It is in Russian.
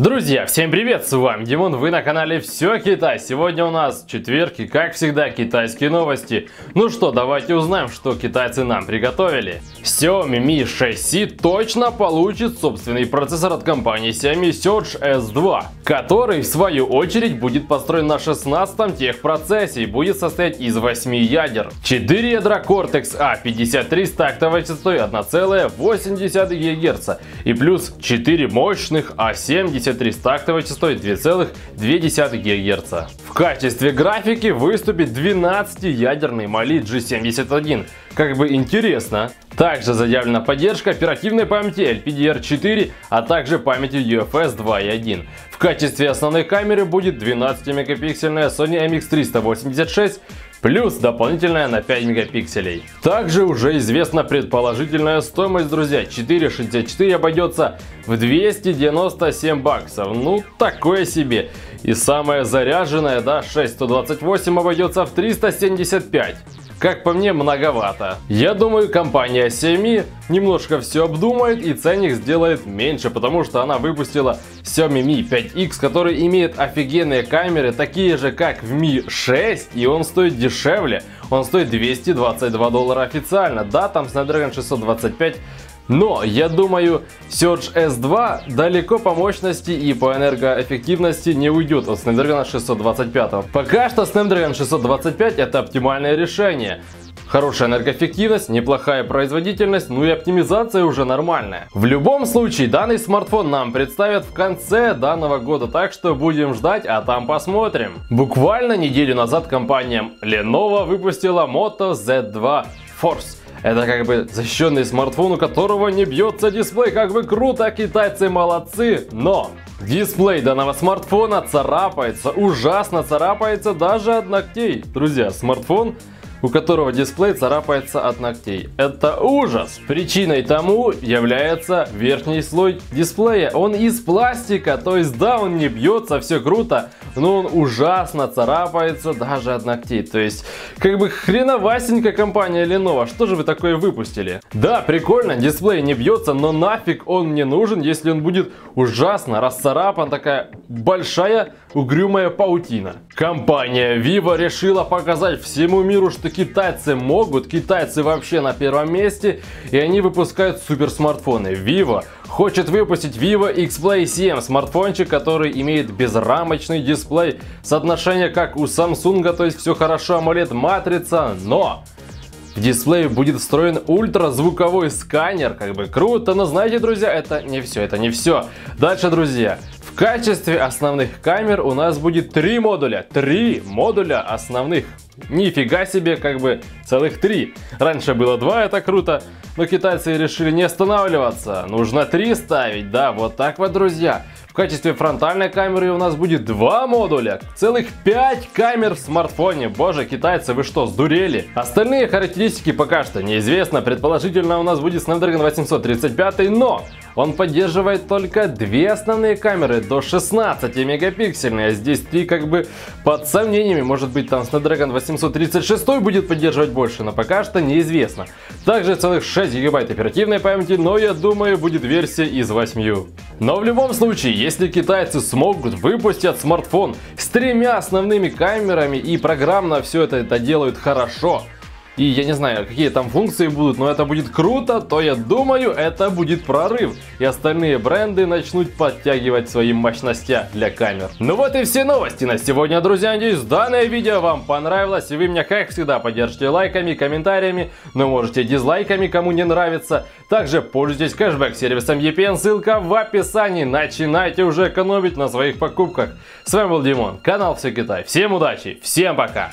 Друзья, всем привет, с вами Димон, вы на канале Все Китай. Сегодня у нас четверг и, как всегда, китайские новости. Ну что, давайте узнаем, что китайцы нам приготовили. Xiaomi Mi 6C точно получит собственный процессор от компании Xiaomi Surge S2, который, в свою очередь, будет построен на 16-м техпроцессе и будет состоять из 8 ядер. 4 ядра Cortex A53 с тактовой частотой 1,8 ГГц и плюс 4 мощных A70 73 с тактовой частотой 2,2 ГГц. В качестве графики выступит 12-ядерный Mali G71. Как бы интересно. Также заявлена поддержка оперативной памяти LPDR4, а также памяти UFS 2.1. В качестве основной камеры будет 12-мегапиксельная Sony MX386 плюс дополнительная на 5 мегапикселей. Также уже известна предположительная стоимость, друзья. 464 обойдется в 297 баксов. Ну, такое себе. И самая заряженная, да, 6128 обойдется в 375 как по мне, многовато. Я думаю, компания Xiaomi немножко все обдумает и ценник сделает меньше, потому что она выпустила Xiaomi Mi 5X, который имеет офигенные камеры, такие же как в Mi 6, и он стоит дешевле. Он стоит 222 доллара официально. Да, там Snapdragon 625 но я думаю, Surge S2 далеко по мощности и по энергоэффективности не уйдет от Snapdragon 625. Пока что Snapdragon 625 это оптимальное решение. Хорошая энергоэффективность, неплохая производительность, ну и оптимизация уже нормальная. В любом случае, данный смартфон нам представят в конце данного года, так что будем ждать, а там посмотрим. Буквально неделю назад компания Lenovo выпустила Moto Z2 Force. Это как бы защищенный смартфон, у которого не бьется дисплей, как бы круто, китайцы молодцы, но... Дисплей данного смартфона царапается, ужасно царапается даже от ногтей. Друзья, смартфон у которого дисплей царапается от ногтей. Это ужас! Причиной тому является верхний слой дисплея. Он из пластика, то есть да, он не бьется, все круто, но он ужасно царапается даже от ногтей. То есть, как бы хреновасенько компания Lenovo, что же вы такое выпустили? Да, прикольно, дисплей не бьется, но нафиг он мне нужен, если он будет ужасно расцарапан, такая большая угрюмая паутина. Компания Vivo решила показать всему миру, что китайцы могут, китайцы вообще на первом месте, и они выпускают супер смартфоны. Vivo хочет выпустить Vivo X-Play 7, смартфончик, который имеет безрамочный дисплей, соотношение как у Samsung, то есть все хорошо, AMOLED матрица, но в дисплее будет встроен ультразвуковой сканер, как бы круто, но знаете, друзья, это не все, это не все. Дальше, друзья, в качестве основных камер у нас будет три модуля, три модуля основных. Нифига себе, как бы целых три. Раньше было два, это круто, но китайцы решили не останавливаться. Нужно три ставить, да, вот так вот, друзья. Качестве фронтальной камеры у нас будет два модуля. Целых 5 камер в смартфоне. Боже, китайцы, вы что, сдурели? Остальные характеристики пока что неизвестно. Предположительно у нас будет Snapdragon 835, но он поддерживает только две основные камеры до 16 мегапиксельные. А здесь три как бы под сомнениями. Может быть там Snapdragon 836 будет поддерживать больше, но пока что неизвестно. Также целых 6 гигабайт оперативной памяти, но я думаю будет версия из 8. Но в любом случае, если китайцы смогут выпустить смартфон с тремя основными камерами и программно все это, это делают хорошо, и я не знаю, какие там функции будут, но это будет круто, то я думаю, это будет прорыв. И остальные бренды начнут подтягивать свои мощности для камер. Ну вот и все новости на сегодня, друзья. Надеюсь, данное видео вам понравилось. И вы меня, как всегда, поддержите лайками, комментариями. Но можете дизлайками, кому не нравится. Также пользуйтесь кэшбэк-сервисом EPN, ссылка в описании. Начинайте уже экономить на своих покупках. С вами был Димон, канал Все Китай. Всем удачи, всем пока!